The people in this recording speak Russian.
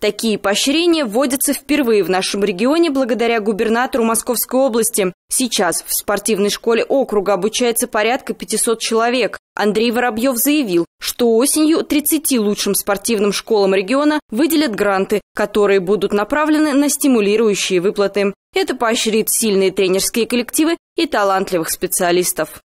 Такие поощрения вводятся впервые в нашем регионе благодаря губернатору Московской области. Сейчас в спортивной школе округа обучается порядка 500 человек. Андрей Воробьев заявил, что осенью 30 лучшим спортивным школам региона выделят гранты, которые будут направлены на стимулирующие выплаты. Это поощрит сильные тренерские коллективы и талантливых специалистов.